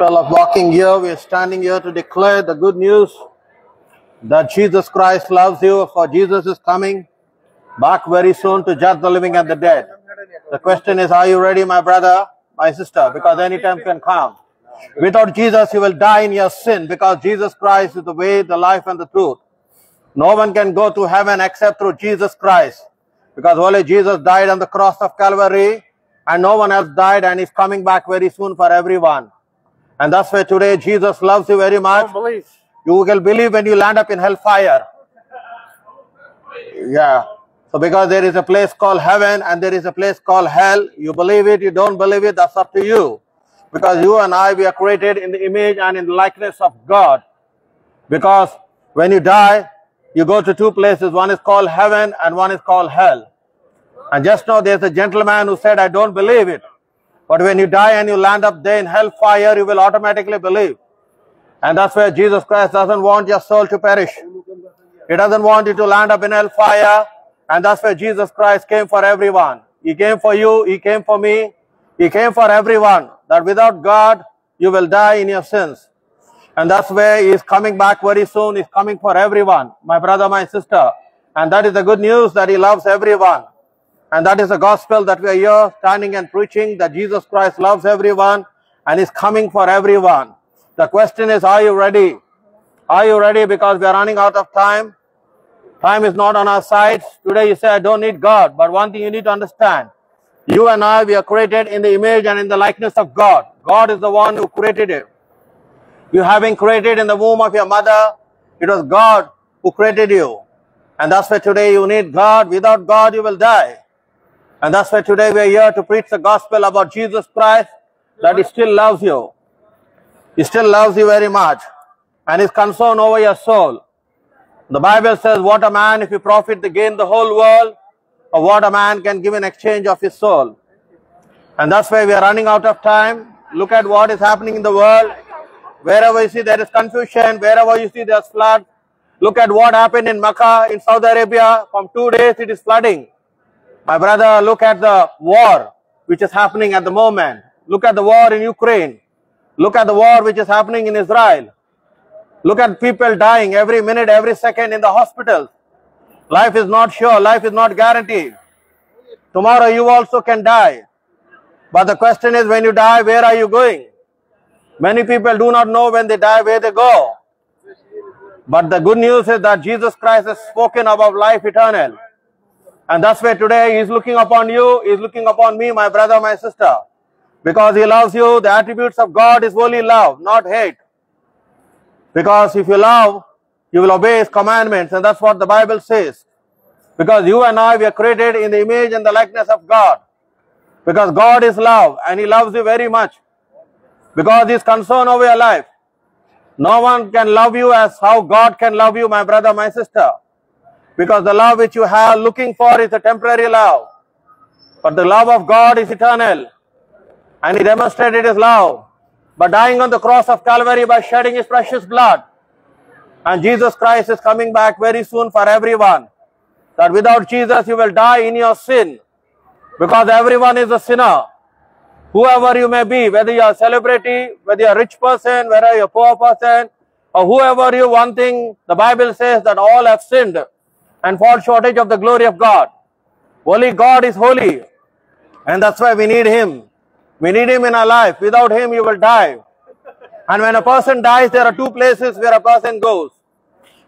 Well, of walking here, we are standing here to declare the good news that Jesus Christ loves you, for Jesus is coming back very soon to judge the living and the dead. The question is, are you ready, my brother, my sister? Because any time can come. Without Jesus, you will die in your sin because Jesus Christ is the way, the life, and the truth. No one can go to heaven except through Jesus Christ because only Jesus died on the cross of Calvary and no one else died and is coming back very soon for everyone. And that's why today Jesus loves you very much. You will believe when you land up in hellfire. Yeah. So because there is a place called heaven and there is a place called hell, you believe it, you don't believe it, that's up to you. Because you and I, we are created in the image and in the likeness of God. Because when you die, you go to two places. One is called heaven and one is called hell. And just now there's a gentleman who said, I don't believe it. But when you die and you land up there in hellfire, you will automatically believe. And that's where Jesus Christ doesn't want your soul to perish. He doesn't want you to land up in hellfire. And that's where Jesus Christ came for everyone. He came for you. He came for me. He came for everyone. That without God, you will die in your sins. And that's where He is coming back very soon. He's coming for everyone, my brother, my sister. And that is the good news that He loves everyone. And that is the gospel that we are here standing and preaching that Jesus Christ loves everyone and is coming for everyone. The question is, are you ready? Are you ready? Because we are running out of time. Time is not on our side. Today you say, I don't need God. But one thing you need to understand. You and I, we are created in the image and in the likeness of God. God is the one who created it. You have been created in the womb of your mother. It was God who created you. And that's why today you need God. Without God, you will die. And that's why today we are here to preach the gospel about Jesus Christ, that He still loves you. He still loves you very much. And is concerned over your soul. The Bible says, what a man if he profit to gain the whole world, or what a man can give in exchange of his soul. And that's why we are running out of time. Look at what is happening in the world. Wherever you see there is confusion, wherever you see there's flood. Look at what happened in Makkah, in Saudi Arabia. From two days it is flooding. My brother, look at the war which is happening at the moment. Look at the war in Ukraine. Look at the war which is happening in Israel. Look at people dying every minute, every second in the hospitals. Life is not sure, life is not guaranteed. Tomorrow you also can die. But the question is, when you die, where are you going? Many people do not know when they die where they go. But the good news is that Jesus Christ has spoken about life eternal. And that's why today He's looking upon you, He's looking upon me, my brother, my sister. Because He loves you, the attributes of God is only love, not hate. Because if you love, you will obey His commandments, and that's what the Bible says. Because you and I, we are created in the image and the likeness of God. Because God is love, and He loves you very much. Because He is concerned over your life. No one can love you as how God can love you, my brother, my sister. Because the love which you have looking for is a temporary love. But the love of God is eternal. And He demonstrated His love by dying on the cross of Calvary by shedding His precious blood. And Jesus Christ is coming back very soon for everyone. That without Jesus you will die in your sin. Because everyone is a sinner. Whoever you may be, whether you are a celebrity, whether you are a rich person, whether you are a poor person, or whoever you, one thing, the Bible says that all have sinned and fall shortage of the glory of God. Only God is holy. And that's why we need Him. We need Him in our life. Without Him, you will die. And when a person dies, there are two places where a person goes.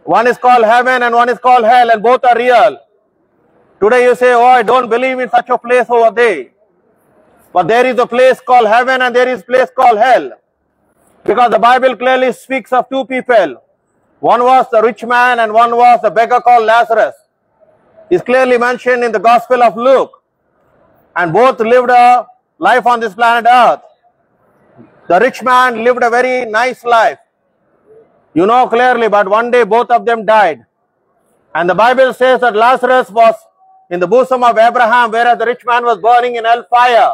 One is called heaven and one is called hell, and both are real. Today you say, Oh, I don't believe in such a place over there. But there is a place called heaven and there is a place called hell. Because the Bible clearly speaks of two people. One was the rich man and one was the beggar called Lazarus. It's clearly mentioned in the Gospel of Luke. And both lived a life on this planet earth. The rich man lived a very nice life. You know clearly, but one day both of them died. And the Bible says that Lazarus was in the bosom of Abraham, whereas the rich man was burning in hellfire.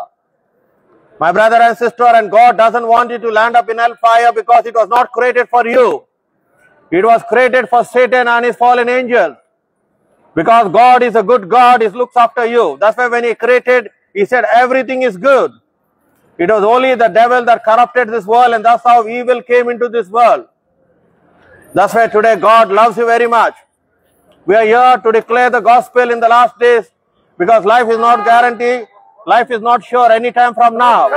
My brother and sister, and God doesn't want you to land up in hellfire because it was not created for you. It was created for Satan and his fallen angels. Because God is a good God, He looks after you. That's why when He created, He said everything is good. It was only the devil that corrupted this world, and that's how evil came into this world. That's why today God loves you very much. We are here to declare the gospel in the last days because life is not guaranteed, life is not sure any time from now.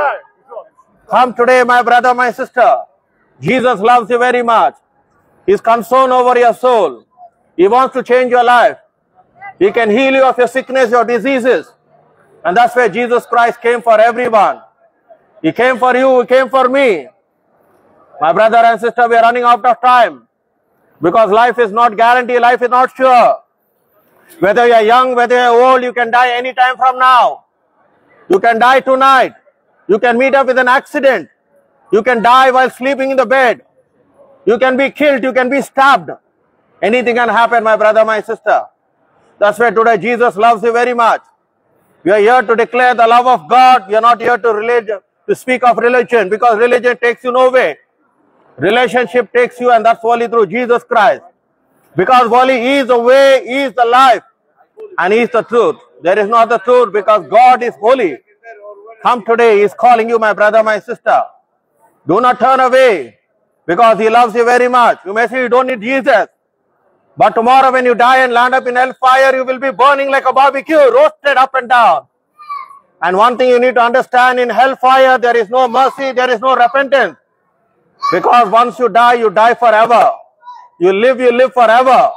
Come today, my brother, my sister. Jesus loves you very much. He's concerned over your soul. He wants to change your life. He can heal you of your sickness, your diseases. And that's why Jesus Christ came for everyone. He came for you, He came for me. My brother and sister, we are running out of time. Because life is not guaranteed, life is not sure. Whether you are young, whether you are old, you can die anytime from now. You can die tonight. You can meet up with an accident. You can die while sleeping in the bed. You can be killed. You can be stabbed. Anything can happen, my brother, my sister. That's why today Jesus loves you very much. We are here to declare the love of God. We are not here to religion, to speak of religion because religion takes you nowhere. Relationship takes you and that's only through Jesus Christ. Because only He is the way, He is the life, and He is the truth. There is no other truth because God is holy. Come today, He is calling you, my brother, my sister. Do not turn away because He loves you very much. You may say you don't need Jesus. But tomorrow when you die and land up in hellfire, you will be burning like a barbecue, roasted up and down. And one thing you need to understand in hellfire, there is no mercy, there is no repentance. Because once you die, you die forever. You live, you live forever.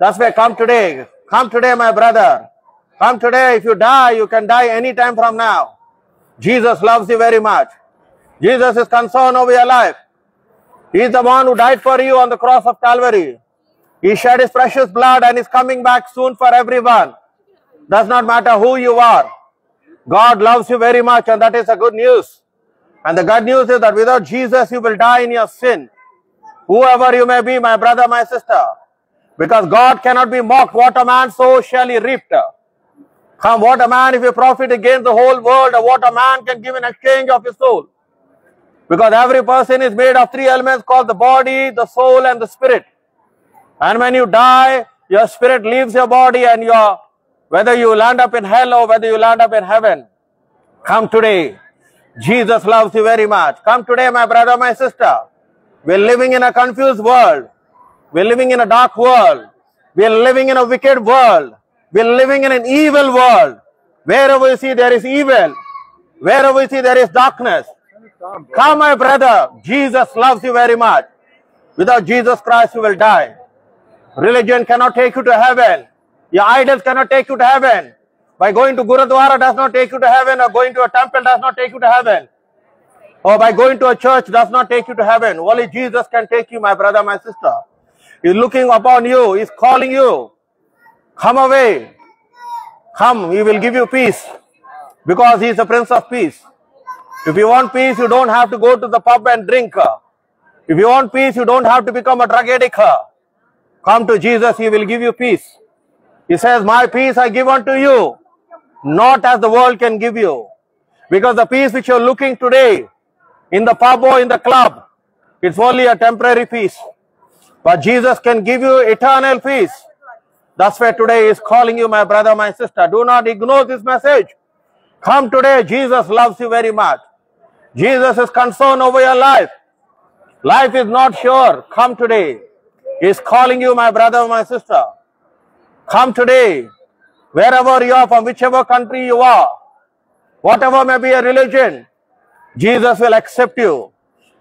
That's why come today. Come today, my brother. Come today. If you die, you can die any time from now. Jesus loves you very much. Jesus is concerned over your life. He is the one who died for you on the cross of Calvary. He shed his precious blood and is coming back soon for everyone. Does not matter who you are. God loves you very much and that is the good news. And the good news is that without Jesus you will die in your sin. Whoever you may be, my brother, my sister. Because God cannot be mocked. What a man so shall he reap. Come, what a man if you profit against the whole world, or what a man can give in exchange of his soul. Because every person is made of three elements called the body, the soul, and the spirit. And when you die, your spirit leaves your body and your whether you land up in hell or whether you land up in heaven. Come today. Jesus loves you very much. Come today, my brother, my sister. We're living in a confused world. We're living in a dark world. We're living in a wicked world. We're living in an evil world. Wherever you see there is evil. Wherever you see there is darkness. Come, my brother. Jesus loves you very much. Without Jesus Christ, you will die. Religion cannot take you to heaven. Your idols cannot take you to heaven. By going to Gurudwara does not take you to heaven, or going to a temple does not take you to heaven. Or by going to a church does not take you to heaven. Only Jesus can take you, my brother, my sister. He's looking upon you, He's calling you. Come away. Come, He will give you peace. Because He is the Prince of Peace. If you want peace, you don't have to go to the pub and drink. If you want peace, you don't have to become a drug addict. Come to Jesus, He will give you peace. He says, My peace I give unto you, not as the world can give you. Because the peace which you're looking today in the pub or in the club, it's only a temporary peace. But Jesus can give you eternal peace. That's why today is calling you, my brother, my sister. Do not ignore this message. Come today. Jesus loves you very much. Jesus is concerned over your life. Life is not sure. Come today. He's calling you, my brother, my sister. Come today. Wherever you are, from whichever country you are, whatever may be a religion, Jesus will accept you.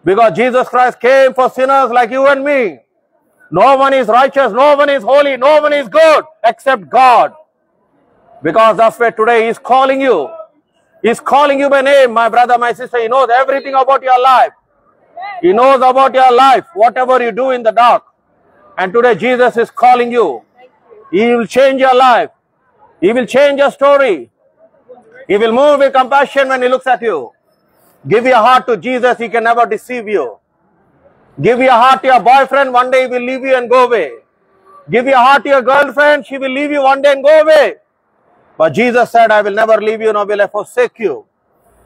Because Jesus Christ came for sinners like you and me. No one is righteous, no one is holy, no one is good except God. Because that's where today He's calling you. He's calling you by name, my brother, my sister. He knows everything about your life. He knows about your life, whatever you do in the dark. And today Jesus is calling you. He will change your life. He will change your story. He will move with compassion when He looks at you. Give your heart to Jesus, He can never deceive you. Give your heart to your boyfriend, one day he will leave you and go away. Give your heart to your girlfriend, she will leave you one day and go away. But Jesus said, I will never leave you nor will I forsake you.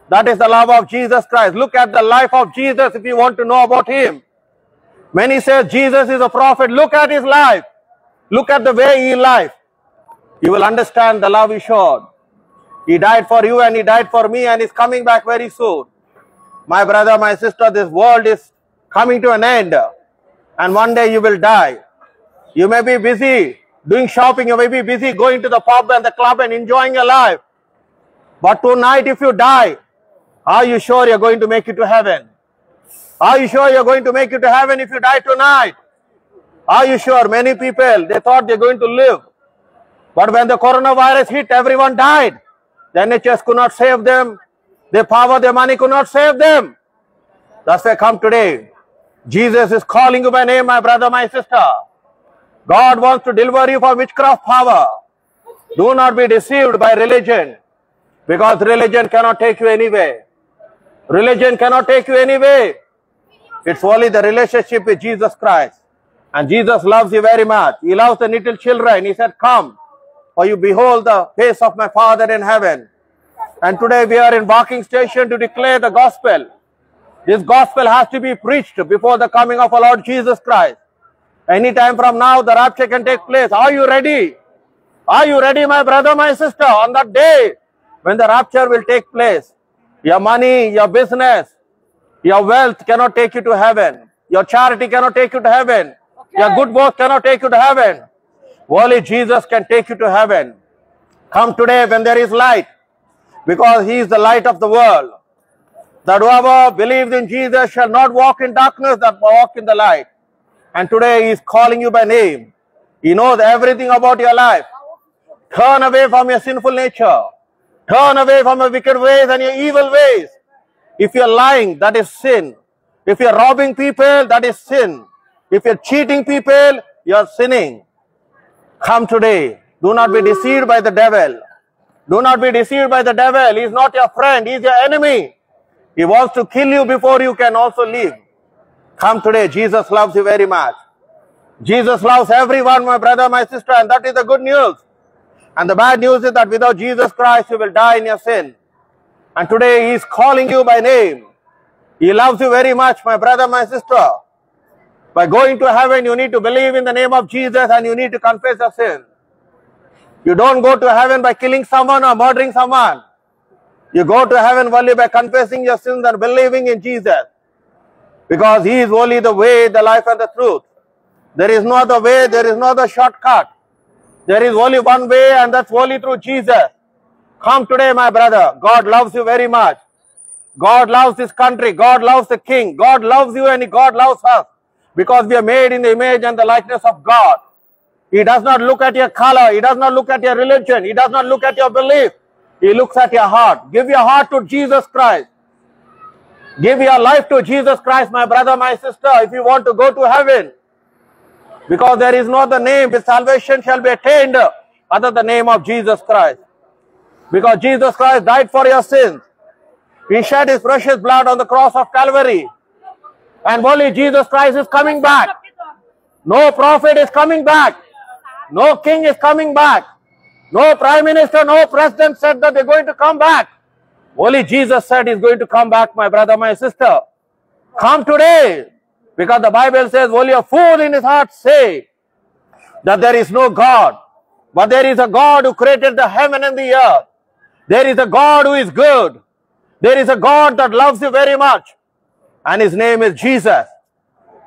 That is the love of Jesus Christ. Look at the life of Jesus if you want to know about him. When he says Jesus is a prophet, look at his life. Look at the way he lived. You will understand the love he showed. He died for you and he died for me and he's coming back very soon. My brother, my sister, this world is coming to an end. And one day you will die. You may be busy doing shopping. You may be busy going to the pub and the club and enjoying your life. But tonight, if you die, are you sure you're going to make it to heaven? Are you sure you're going to make it to heaven if you die tonight? Are you sure? Many people, they thought they're going to live. But when the coronavirus hit, everyone died. The NHS could not save them. Their power, their money could not save them. That's why I come today. Jesus is calling you by name, my brother, my sister. God wants to deliver you from witchcraft power. Do not be deceived by religion. Because religion cannot take you anywhere. Religion cannot take you anywhere. It's only the relationship with Jesus Christ. And Jesus loves you very much. He loves the little children. He said, Come, for you behold the face of my Father in heaven. And today we are in Barking Station to declare the gospel. This gospel has to be preached before the coming of our Lord Jesus Christ. Anytime from now, the rapture can take place. Are you ready? Are you ready, my brother, my sister, on that day when the rapture will take place? Your money, your business, your wealth cannot take you to heaven. Your charity cannot take you to heaven. Your good work cannot take you to heaven. Only Jesus can take you to heaven. Come today when there is light, because He is the light of the world. That whoever believes in Jesus shall not walk in darkness, but walk in the light. And today He is calling you by name. He knows everything about your life. Turn away from your sinful nature. Turn away from your wicked ways and your evil ways. If you're lying, that is sin. If you're robbing people, that is sin. If you're cheating people, you're sinning. Come today. Do not be deceived by the devil. Do not be deceived by the devil. He's not your friend. He's your enemy. He wants to kill you before you can also live. Come today. Jesus loves you very much. Jesus loves everyone, my brother, my sister, and that is the good news. And the bad news is that without Jesus Christ, you will die in your sin. And today He is calling you by name. He loves you very much, my brother, my sister. By going to heaven, you need to believe in the name of Jesus and you need to confess your sin. You don't go to heaven by killing someone or murdering someone. You go to heaven only by confessing your sins and believing in Jesus. Because He is only the way, the life, and the truth. There is no other way, there is no other shortcut. There is only one way, and that's only through Jesus. Come today, my brother. God loves you very much. God loves this country. God loves the king. God loves you and God loves us because we are made in the image and the likeness of God. He does not look at your color. He does not look at your religion. He does not look at your belief. He looks at your heart. Give your heart to Jesus Christ. Give your life to Jesus Christ, my brother, my sister, if you want to go to heaven. Because there is no other name which salvation shall be attained other the name of Jesus Christ. Because Jesus Christ died for your sins. He shed his precious blood on the cross of Calvary. And only Jesus Christ is coming back. No prophet is coming back. No king is coming back. No prime minister, no president said that they're going to come back. Only Jesus said he's going to come back, my brother, my sister. Come today. Because the Bible says only a fool in his heart say that there is no God. But there is a God who created the heaven and the earth. There is a God who is good. There is a God that loves you very much. And his name is Jesus.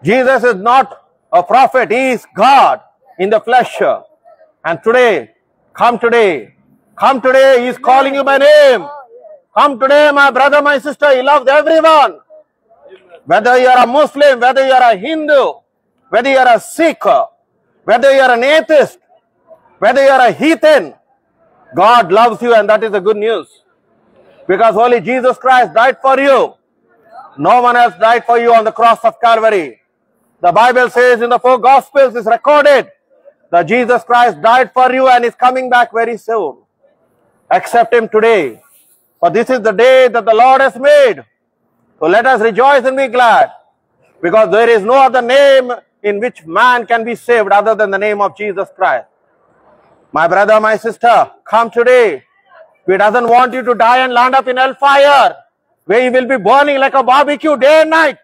Jesus is not a prophet. He is God in the flesh. And today, come today. Come today. He is calling you by name. Come today, my brother, my sister. He loves everyone. Whether you are a Muslim, whether you are a Hindu, whether you are a Sikh, whether you are an atheist, whether you are a heathen, God loves you and that is the good news. Because only Jesus Christ died for you. No one else died for you on the cross of Calvary. The Bible says in the four Gospels is recorded that Jesus Christ died for you and is coming back very soon. Accept Him today. For this is the day that the Lord has made. So let us rejoice and be glad. Because there is no other name in which man can be saved other than the name of Jesus Christ. My brother, my sister, come today. He doesn't want you to die and land up in hellfire, where you will be burning like a barbecue day and night.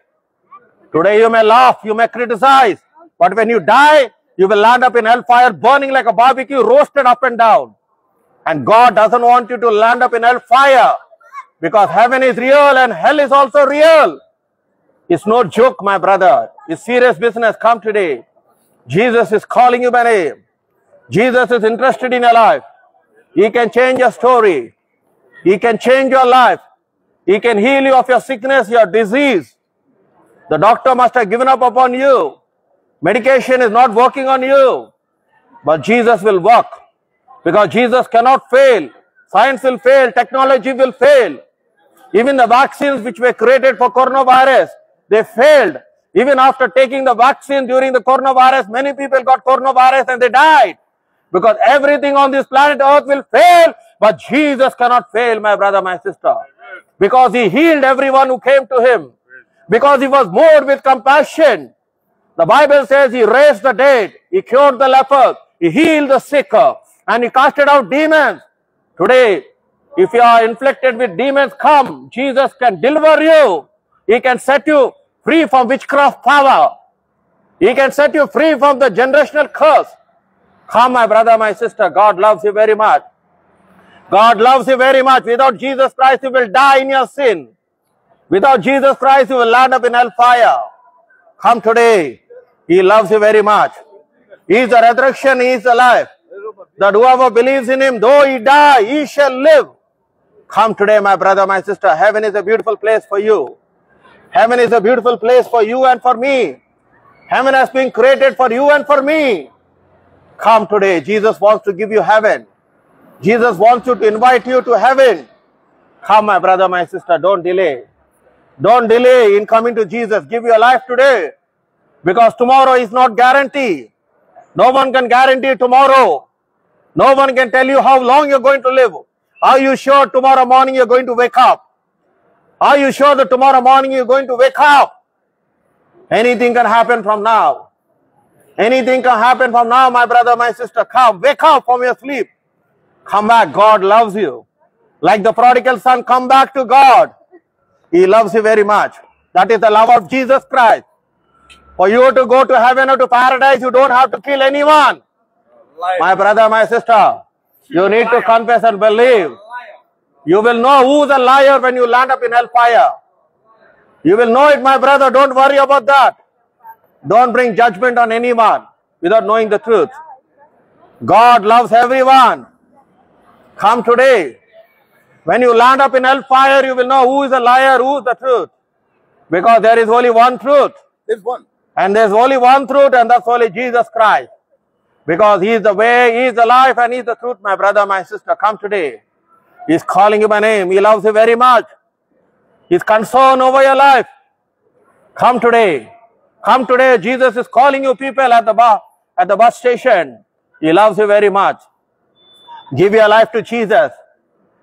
Today you may laugh, you may criticize, but when you die, you will land up in hellfire, burning like a barbecue, roasted up and down. And God doesn't want you to land up in hellfire, Because heaven is real and hell is also real. It's no joke, my brother. It's serious business. Come today. Jesus is calling you by name. Jesus is interested in your life. He can change your story. He can change your life. He can heal you of your sickness, your disease. The doctor must have given up upon you. Medication is not working on you. But Jesus will work. Because Jesus cannot fail. Science will fail. Technology will fail. Even the vaccines which were created for coronavirus, they failed. Even after taking the vaccine during the coronavirus, many people got coronavirus and they died. Because everything on this planet earth will fail, but Jesus cannot fail, my brother, my sister. Because he healed everyone who came to him. Because he was moved with compassion. The Bible says he raised the dead, he cured the lepers, he healed the sick, and he casted out demons. Today, if you are inflicted with demons, come. Jesus can deliver you. He can set you free from witchcraft power. He can set you free from the generational curse. Come, my brother, my sister. God loves you very much. God loves you very much. Without Jesus Christ, you will die in your sin. Without Jesus Christ, you will land up in hellfire. Come today. He loves you very much. He is the resurrection. He is the life. That whoever believes in him, though he die, he shall live. Come today, my brother, my sister. Heaven is a beautiful place for you. Heaven is a beautiful place for you and for me. Heaven has been created for you and for me. Come today. Jesus wants to give you heaven. Jesus wants you to invite you to heaven. Come, my brother, my sister. Don't delay. Don't delay in coming to Jesus. Give your life today. Because tomorrow is not guaranteed. No one can guarantee tomorrow. No one can tell you how long you're going to live. Are you sure tomorrow morning you're going to wake up? Are you sure that tomorrow morning you're going to wake up? Anything can happen from now. Anything can happen from now, my brother, my sister. Come, wake up from your sleep. Come back. God loves you. Like the prodigal son, come back to God. He loves you very much. That is the love of Jesus Christ. For you to go to heaven or to paradise, you don't have to kill anyone. My brother, my sister, you need to confess and believe. You will know who's a liar when you land up in hellfire. You will know it, my brother. Don't worry about that. Don't bring judgment on anyone without knowing the truth. God loves everyone. Come today. When you land up in hellfire, you will know who is a liar, who is the truth. Because there is only one truth. There's one. And there's only one truth, and that's only Jesus Christ. Because He is the way, He is the life, and He is the truth, my brother, my sister. Come today. He is calling you by name. He loves you very much. He is concerned over your life. Come today. Come today. Jesus is calling you people at the bus, at the bus station. He loves you very much. Give your life to Jesus.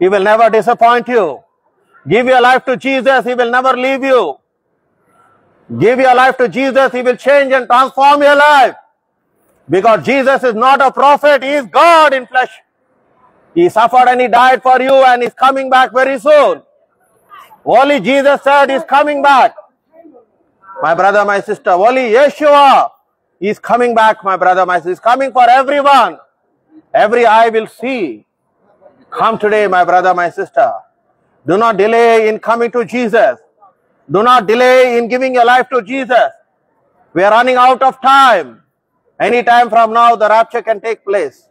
He will never disappoint you. Give your life to Jesus. He will never leave you. Give your life to Jesus. He will change and transform your life. Because Jesus is not a prophet. He is God in flesh. He suffered and he died for you and he's coming back very soon. Only Jesus said he's coming back. My brother, my sister, only Yeshua is coming back, my brother, my sister. He's coming for everyone. Every eye will see. Come today, my brother, my sister. Do not delay in coming to Jesus. Do not delay in giving your life to Jesus. We are running out of time. Any time from now, the rapture can take place.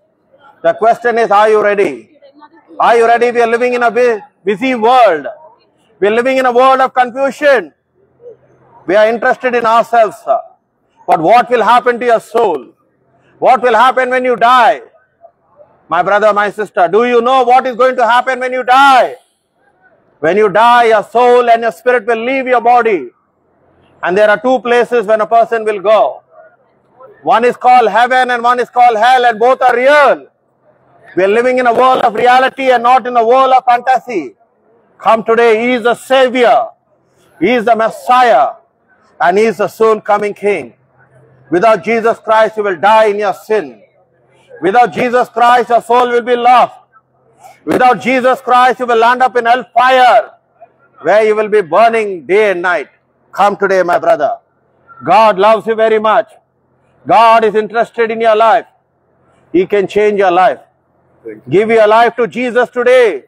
The question is, are you ready? Are you ready? We are living in a busy world. We are living in a world of confusion. We are interested in ourselves. But what will happen to your soul? What will happen when you die? My brother, my sister, do you know what is going to happen when you die? When you die, your soul and your spirit will leave your body. And there are two places when a person will go. One is called heaven and one is called hell, and both are real. We are living in a world of reality and not in a world of fantasy. Come today, He is the Savior, He is the Messiah, and He is the soon coming King. Without Jesus Christ, you will die in your sin. Without Jesus Christ, your soul will be lost. Without Jesus Christ, you will land up in hellfire, where you will be burning day and night. Come today, my brother. God loves you very much. God is interested in your life. He can change your life. You. Give your life to Jesus today.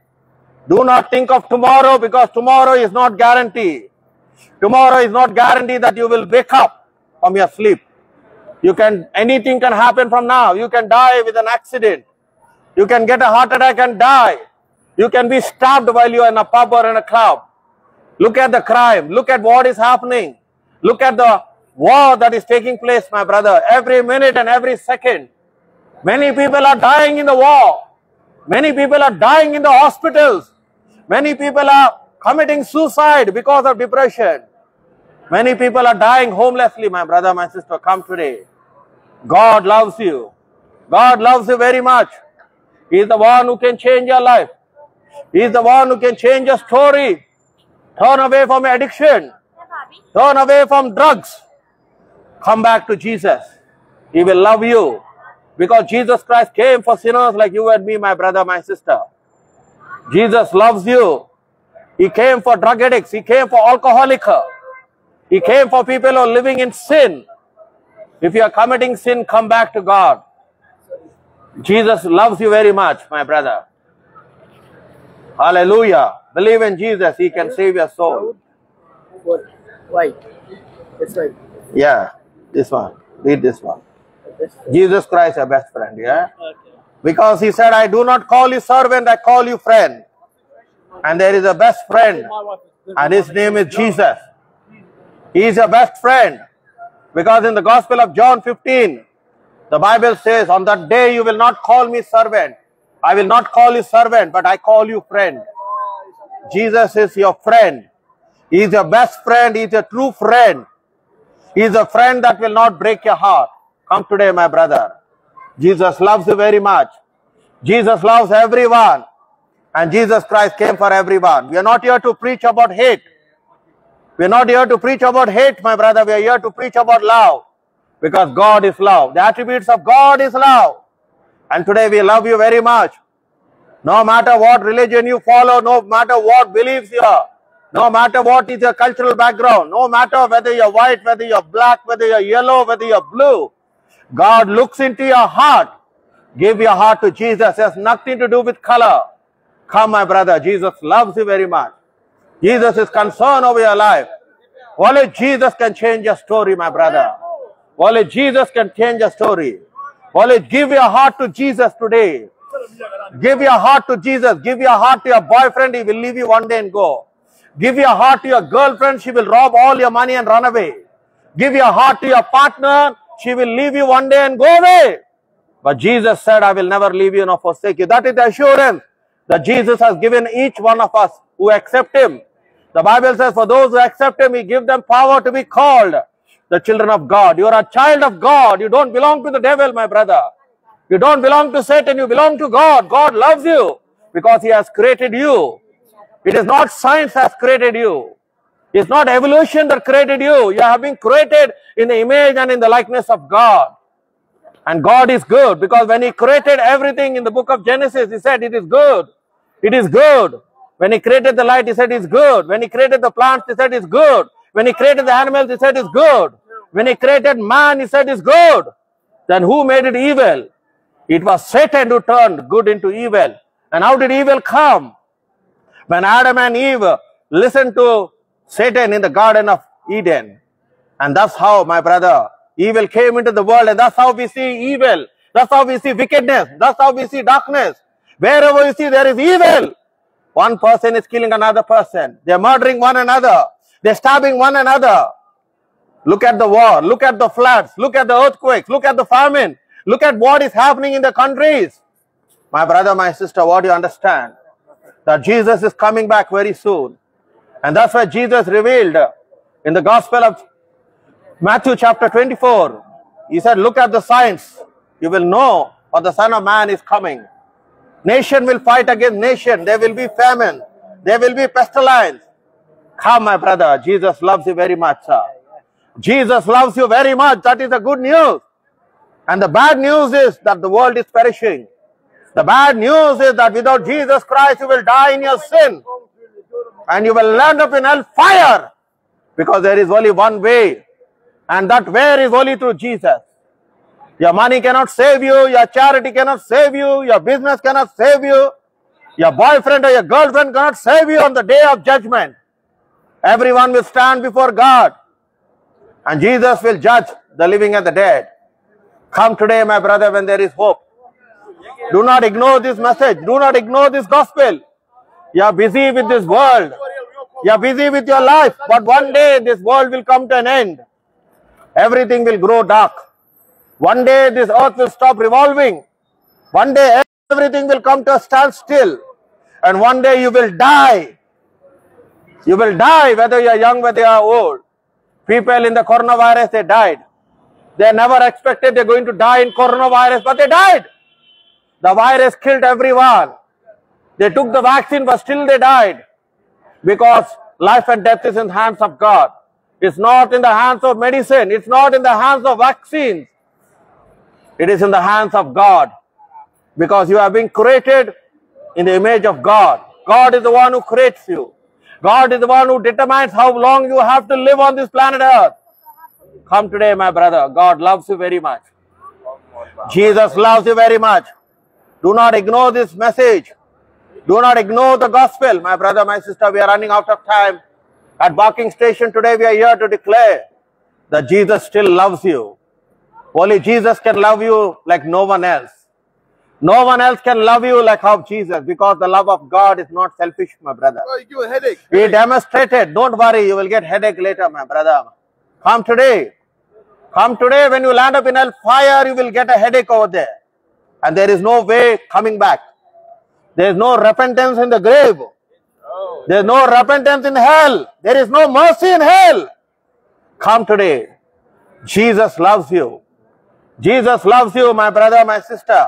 Do not think of tomorrow because tomorrow is not guaranteed. Tomorrow is not guaranteed that you will wake up from your sleep. You can, anything can happen from now. You can die with an accident. You can get a heart attack and die. You can be stabbed while you are in a pub or in a club. Look at the crime. Look at what is happening. Look at the war that is taking place, my brother. Every minute and every second. Many people are dying in the war. Many people are dying in the hospitals. Many people are committing suicide because of depression. Many people are dying homelessly, my brother, my sister. Come today. God loves you. God loves you very much. He is the one who can change your life. He is the one who can change your story. Turn away from addiction. Turn away from drugs. Come back to Jesus. He will love you. Because Jesus Christ came for sinners like you and me, my brother, my sister. Jesus loves you. He came for drug addicts. He came for alcoholics. He came for people who are living in sin. If you are committing sin, come back to God. Jesus loves you very much, my brother. Hallelujah. Believe in Jesus. He can save your soul. Why? That's right. Yeah, this one. Read this one. Jesus Christ, your best friend. Yeah. Okay. Because he said, I do not call you servant, I call you friend. And there is a best friend, and his name is Jesus. He is your best friend. Because in the Gospel of John 15, the Bible says, On that day you will not call me servant. I will not call you servant, but I call you friend. Jesus is your friend. He is your best friend. He is a true friend. He is a friend that will not break your heart. Come today, my brother. Jesus loves you very much. Jesus loves everyone. And Jesus Christ came for everyone. We are not here to preach about hate. We are not here to preach about hate, my brother. We are here to preach about love. Because God is love. The attributes of God is love. And today we love you very much. No matter what religion you follow, no matter what beliefs you are, no matter what is your cultural background, no matter whether you're white, whether you're black, whether you're yellow, whether you're blue, God looks into your heart. Give your heart to Jesus. It has nothing to do with color. Come, my brother. Jesus loves you very much. Jesus is concerned over your life. Only Jesus can change your story, my brother. Only Jesus can change your story. Only give your heart to Jesus today. Give your heart to Jesus. Give your heart to your boyfriend. He will leave you one day and go. Give your heart to your girlfriend. She will rob all your money and run away. Give your heart to your partner. She will leave you one day and go away. But Jesus said, I will never leave you nor forsake you. That is the assurance that Jesus has given each one of us who accept Him. The Bible says, for those who accept Him, He gives them power to be called the children of God. You are a child of God. You don't belong to the devil, my brother. You don't belong to Satan. You belong to God. God loves you because He has created you. It is not science has created you. It's not evolution that created you. You have been created in the image and in the likeness of God. And God is good because when He created everything in the book of Genesis, He said it is good. It is good. When He created the light, He said it's good. When He created the plants, He said it's good. When He created the animals, He said it's good. When He created man, He said it's good. Then who made it evil? It was Satan who turned good into evil. And how did evil come? When Adam and Eve listened to Satan in the Garden of Eden. And that's how, my brother, evil came into the world, and that's how we see evil. That's how we see wickedness. That's how we see darkness. Wherever you see there is evil, one person is killing another person. They're murdering one another. They're stabbing one another. Look at the war. Look at the floods. Look at the earthquakes. Look at the famine. Look at what is happening in the countries. My brother, my sister, what do you understand? That Jesus is coming back very soon. And that's why Jesus revealed in the Gospel of Matthew chapter 24. He said, Look at the signs. You will know what the Son of Man is coming. Nation will fight against nation. There will be famine. There will be pestilence. Come, my brother. Jesus loves you very much, sir. Jesus loves you very much. That is the good news. And the bad news is that the world is perishing. The bad news is that without Jesus Christ, you will die in your sin. And you will land up in hellfire. Because there is only one way. And that way is only through Jesus. Your money cannot save you. Your charity cannot save you. Your business cannot save you. Your boyfriend or your girlfriend cannot save you on the day of judgment. Everyone will stand before God. And Jesus will judge the living and the dead. Come today, my brother, when there is hope. Do not ignore this message. Do not ignore this gospel. You are busy with this world. You are busy with your life. But one day this world will come to an end. Everything will grow dark. One day this earth will stop revolving. One day everything will come to a standstill. And one day you will die. You will die whether you are young, whether you are old. People in the coronavirus, they died. They never expected they're going to die in coronavirus, but they died. The virus killed everyone. They took the vaccine, but still they died. Because life and death is in the hands of God. It's not in the hands of medicine. It's not in the hands of vaccines. It is in the hands of God. Because you have been created in the image of God. God is the one who creates you. God is the one who determines how long you have to live on this planet Earth. Come today, my brother. God loves you very much. Jesus loves you very much. Do not ignore this message. Do not ignore the gospel. My brother, my sister, we are running out of time. At Barking Station today, we are here to declare that Jesus still loves you. Only Jesus can love you like no one else. No one else can love you like how Jesus, because the love of God is not selfish, my brother. Oh, you headache. He demonstrated. Don't worry, you will get headache later, my brother. Come today. Come today. When you land up in hellfire, you will get a headache over there. And there is no way coming back. There is no repentance in the grave. There is no repentance in hell. There is no mercy in hell. Come today. Jesus loves you. Jesus loves you, my brother, my sister.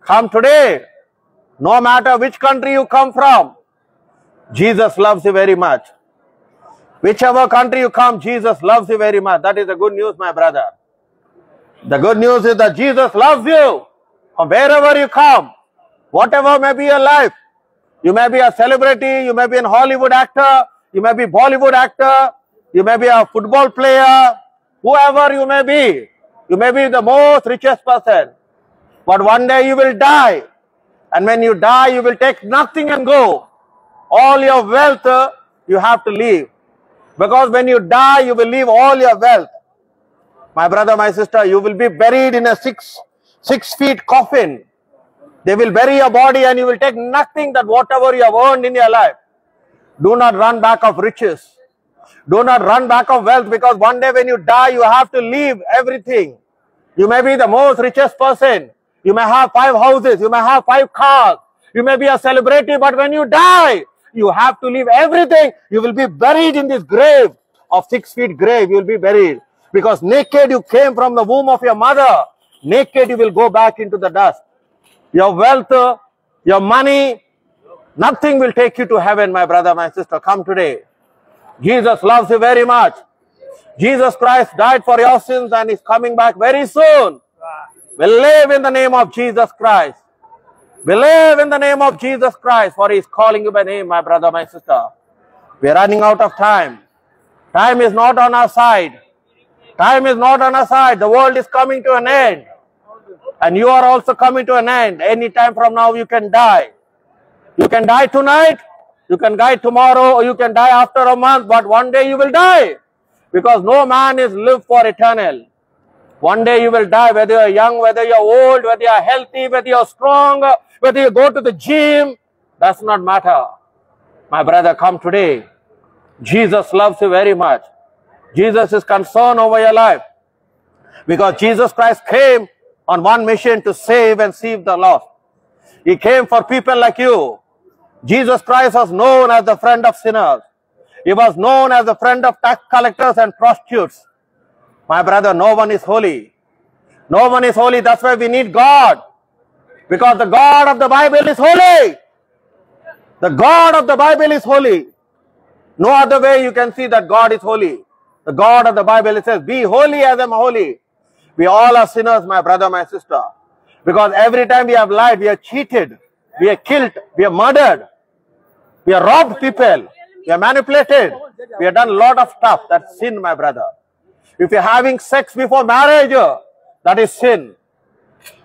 Come today. No matter which country you come from, Jesus loves you very much. Whichever country you come, Jesus loves you very much. That is the good news, my brother. The good news is that Jesus loves you from wherever you come, whatever may be your life. You may be a celebrity, you may be an Hollywood actor, you may be Bollywood actor, you may be a football player, whoever you may be. You may be the most richest person. But one day you will die. And when you die, you will take nothing and go. All your wealth uh, you have to leave. Because when you die, you will leave all your wealth. My brother, my sister, you will be buried in a six, six feet coffin. They will bury your body and you will take nothing that whatever you have earned in your life. Do not run back of riches. Do not run back of wealth because one day when you die, you have to leave everything. You may be the most richest person. You may have five houses. You may have five cars. You may be a celebrity, but when you die, you have to leave everything. You will be buried in this grave of six feet grave. You will be buried because naked you came from the womb of your mother. Naked you will go back into the dust. Your wealth, your money, nothing will take you to heaven, my brother, my sister. Come today. Jesus loves you very much. Jesus Christ died for your sins and is coming back very soon. Believe in the name of Jesus Christ. Believe in the name of Jesus Christ, for he is calling you by name, my brother, my sister. We are running out of time. Time is not on our side. Time is not on our side. The world is coming to an end. And you are also coming to an end. Any time from now, you can die. You can die tonight, you can die tomorrow, or you can die after a month, but one day you will die. Because no man is lived for eternal. One day you will die, whether you're young, whether you're old, whether you're healthy, whether you're strong, whether you go to the gym, does not matter. My brother, come today. Jesus loves you very much. Jesus is concerned over your life. Because Jesus Christ came on one mission to save and save the lost. He came for people like you. Jesus Christ was known as the friend of sinners. He was known as the friend of tax collectors and prostitutes. My brother, no one is holy. No one is holy. That's why we need God. Because the God of the Bible is holy. The God of the Bible is holy. No other way you can see that God is holy. The God of the Bible it says, Be holy as I am holy. We all are sinners, my brother, my sister. Because every time we have lied, we are cheated, we are killed, we are murdered, we are robbed people, we are manipulated, we have done a lot of stuff. That's sin, my brother. If you're having sex before marriage, that is sin.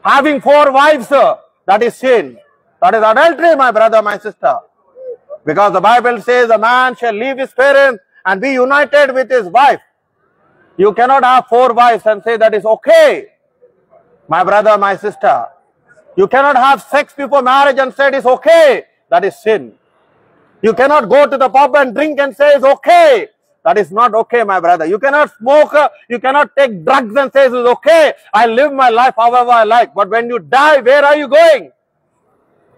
Having four wives, that is sin. That is adultery, my brother, my sister. Because the Bible says a man shall leave his parents and be united with his wife. You cannot have four wives and say that is okay. My brother, my sister. You cannot have sex before marriage and say it is okay. That is sin. You cannot go to the pub and drink and say it's okay. That is not okay, my brother. You cannot smoke, you cannot take drugs and say it's okay. I live my life however I like. But when you die, where are you going?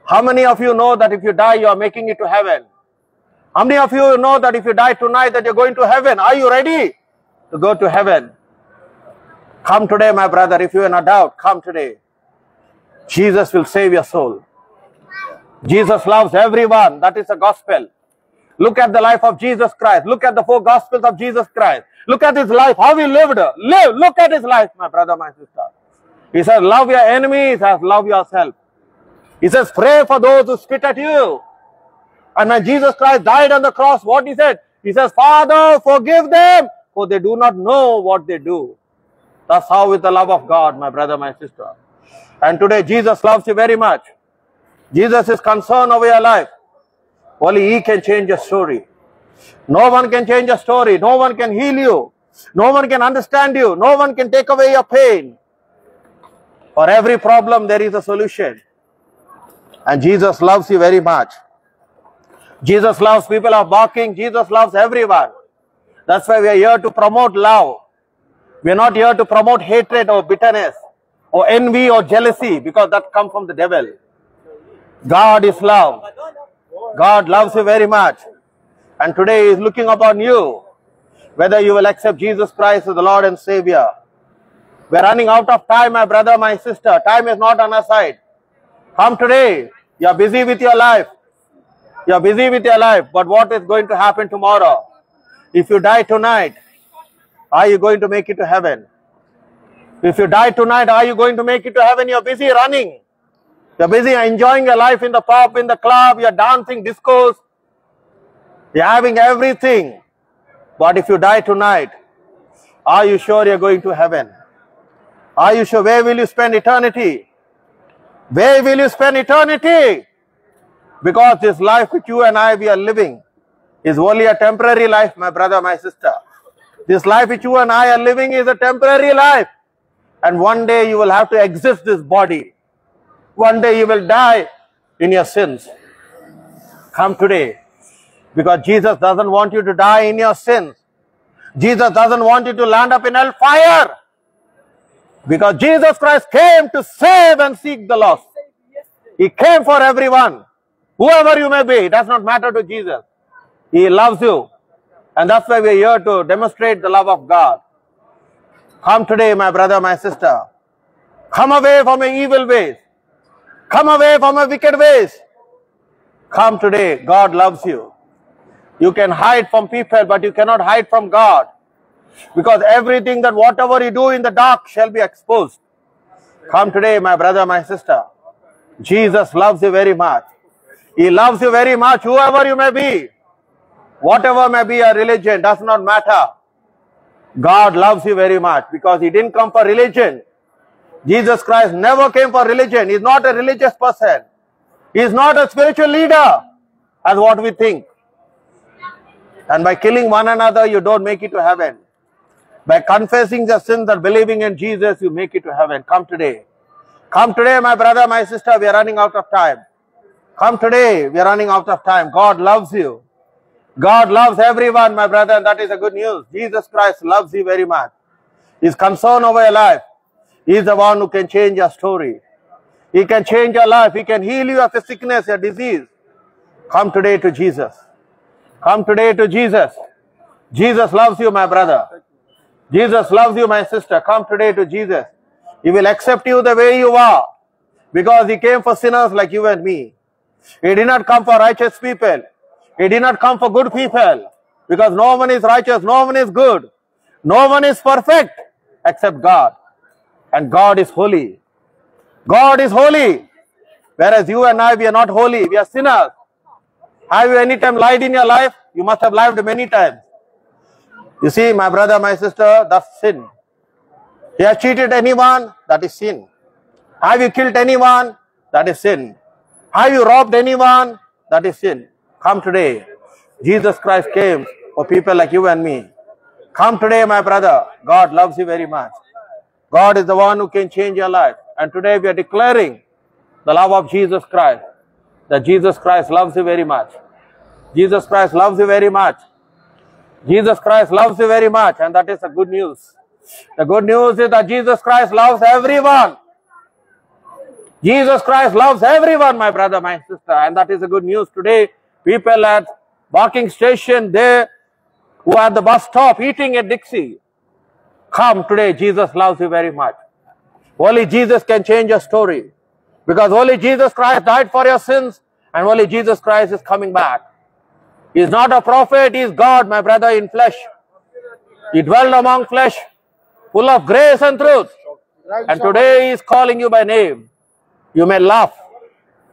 How many of you know that if you die, you are making it to heaven? How many of you know that if you die tonight, that you're going to heaven? Are you ready to go to heaven? Come today, my brother. If you're in a doubt, come today. Jesus will save your soul. Jesus loves everyone. That is the gospel. Look at the life of Jesus Christ. Look at the four gospels of Jesus Christ. Look at his life, how he lived. Live. Look at his life, my brother, my sister. He says, love your enemies as love yourself. He says, pray for those who spit at you. And when Jesus Christ died on the cross, what he said? He says, Father, forgive them, for they do not know what they do. That's how with the love of God, my brother, my sister. And today Jesus loves you very much. Jesus is concerned over your life. Only He can change your story. No one can change your story. No one can heal you. No one can understand you. No one can take away your pain. For every problem, there is a solution. And Jesus loves you very much. Jesus loves people of barking. Jesus loves everyone. That's why we are here to promote love. We are not here to promote hatred or bitterness or envy or jealousy because that comes from the devil. God is love. God loves you very much. And today He is looking upon you whether you will accept Jesus Christ as the Lord and Savior. We're running out of time, my brother, my sister. Time is not on our side. Come today. You're busy with your life. You're busy with your life. But what is going to happen tomorrow? If you die tonight, are you going to make it to heaven? If you die tonight, are you going to make it to heaven? You're busy running. You're busy enjoying your life in the pub, in the club, you're dancing discos. You're having everything. But if you die tonight, are you sure you're going to heaven? Are you sure? Where will you spend eternity? Where will you spend eternity? Because this life which you and I we are living is only a temporary life, my brother, my sister. This life which you and I are living is a temporary life. And one day you will have to exist this body. One day you will die in your sins. Come today. Because Jesus doesn't want you to die in your sins. Jesus doesn't want you to land up in hellfire. Because Jesus Christ came to save and seek the lost. He came for everyone. Whoever you may be, it does not matter to Jesus. He loves you. And that's why we're here to demonstrate the love of God. Come today, my brother, my sister. Come away from your evil ways. Come away from your wicked ways. Come today. God loves you. You can hide from people, but you cannot hide from God. Because everything that whatever you do in the dark shall be exposed. Come today, my brother, my sister. Jesus loves you very much. He loves you very much, whoever you may be. Whatever may be your religion, does not matter. God loves you very much because He didn't come for religion. Jesus Christ never came for religion. He's not a religious person. He's not a spiritual leader, as what we think. And by killing one another, you don't make it to heaven. By confessing your sins and believing in Jesus, you make it to heaven. Come today. Come today, my brother, my sister. We are running out of time. Come today. We are running out of time. God loves you. God loves everyone, my brother, and that is a good news. Jesus Christ loves you very much. He's concerned over your life. He's the one who can change your story. He can change your life. He can heal you of a sickness, a disease. Come today to Jesus. Come today to Jesus. Jesus loves you, my brother. Jesus loves you, my sister. Come today to Jesus. He will accept you the way you are because He came for sinners like you and me. He did not come for righteous people. He did not come for good people because no one is righteous, no one is good, no one is perfect except God. And God is holy. God is holy. Whereas you and I, we are not holy, we are sinners. Have you any time lied in your life? You must have lied many times. You see, my brother, my sister, that's sin. You have cheated anyone, that is sin. Have you killed anyone? That is sin. Have you robbed anyone? That is sin. Come today. Jesus Christ came for people like you and me. Come today, my brother. God loves you very much. God is the one who can change your life. And today we are declaring the love of Jesus Christ. That Jesus Christ loves you very much. Jesus Christ loves you very much. Jesus Christ loves you very much, and that is the good news. The good news is that Jesus Christ loves everyone. Jesus Christ loves everyone, my brother, my sister, and that is the good news today. People at Barking Station, they who are at the bus stop eating a Dixy, come today. Jesus loves you very much. Only Jesus can change your story, because only Jesus Christ died for your sins, and only Jesus Christ is coming back. He is not a prophet, he is God, my brother, in flesh. He dwelled among flesh, full of grace and truth. And today he is calling you by name. You may laugh,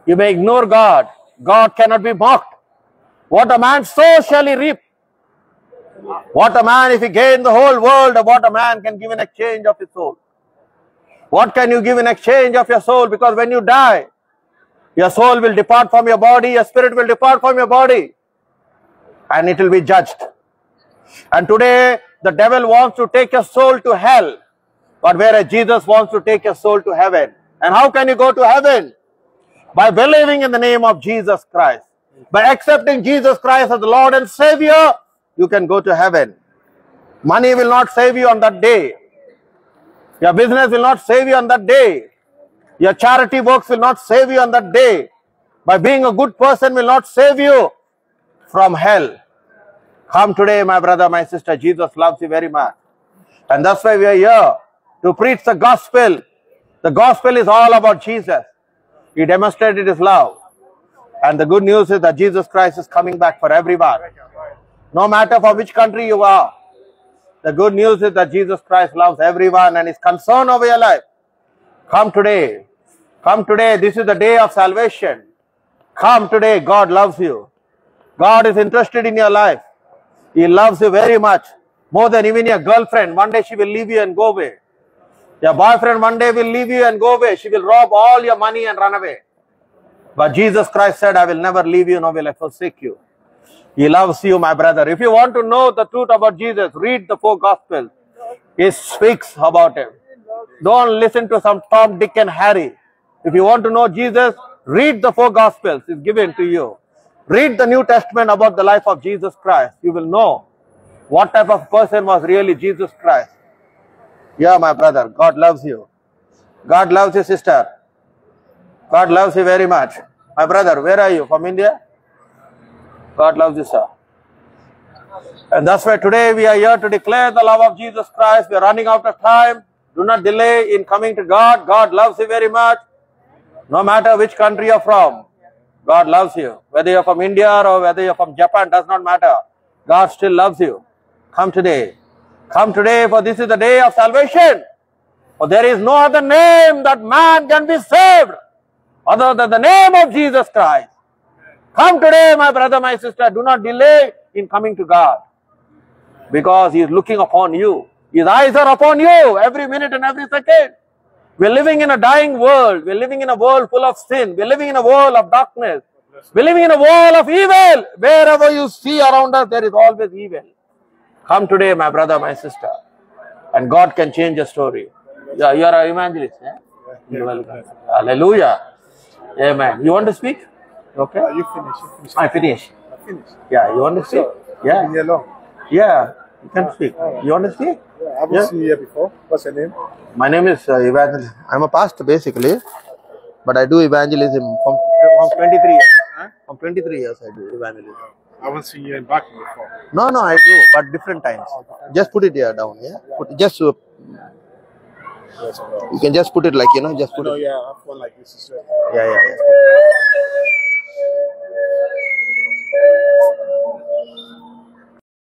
you may ignore God. God cannot be mocked. What a man sows shall he reap. What a man, if he gain the whole world, what a man can give in exchange of his soul. What can you give in exchange of your soul? Because when you die, your soul will depart from your body, your spirit will depart from your body and it will be judged. And today, the devil wants to take your soul to hell, but whereas Jesus wants to take your soul to heaven. And how can you go to heaven? By believing in the name of Jesus Christ. By accepting Jesus Christ as the Lord and Savior, you can go to heaven. Money will not save you on that day. Your business will not save you on that day. Your charity works will not save you on that day. By being a good person will not save you from hell. Come today, my brother, my sister. Jesus loves you very much. And that's why we are here to preach the gospel. The gospel is all about Jesus. He demonstrated his love. And the good news is that Jesus Christ is coming back for everyone. No matter for which country you are. The good news is that Jesus Christ loves everyone and is concerned over your life. Come today. Come today. This is the day of salvation. Come today. God loves you. God is interested in your life. He loves you very much. More than even your girlfriend. One day she will leave you and go away. Your boyfriend one day will leave you and go away. She will rob all your money and run away. But Jesus Christ said, I will never leave you nor will I forsake you. He loves you, my brother. If you want to know the truth about Jesus, read the four Gospels. He speaks about him. Don't listen to some Tom, Dick, and Harry. If you want to know Jesus, read the four Gospels. It's given to you. Read the New Testament about the life of Jesus Christ. You will know what type of person was really Jesus Christ. Yeah, my brother, God loves you. God loves you, sister. God loves you very much. My brother, where are you? From India? God loves you, sir. And that's why today we are here to declare the love of Jesus Christ. We are running out of time. Do not delay in coming to God. God loves you very much. No matter which country you're from, God loves you. Whether you're from India or whether you're from Japan, does not matter. God still loves you. Come today. Come today, for this is the day of salvation. For there is no other name that man can be saved other than the name of Jesus Christ. Come today, my brother, my sister. Do not delay in coming to God because He is looking upon you. His eyes are upon you every minute and every second. We're living in a dying world. We're living in a world full of sin. We're living in a world of darkness. We're living in a world of evil. Wherever you see around us, there is always evil. Come today, my brother, my sister, and God can change your story. Yeah, you are an evangelist. Eh? Welcome. Hallelujah. Amen. You want to speak? Okay. Uh, you finish. You finish. I finish. I finish. Yeah, you want to speak? Yeah, Here long. yeah. You can speak. You want to speak? Yeah, I haven't Yeah. seen you here before. What's your name? My name is uh, Evangelist. I'm a pastor basically, but I do evangelism from, from 23 years. Huh? From 23 years I do evangelism. I haven't seen you in Barking before. No, no, I do, but different times. Just put it here down, yeah. Put just uh, Yes. You can just put it like you know, just put know, it. Yeah, have one like this. is Right. Yeah, yeah, yeah.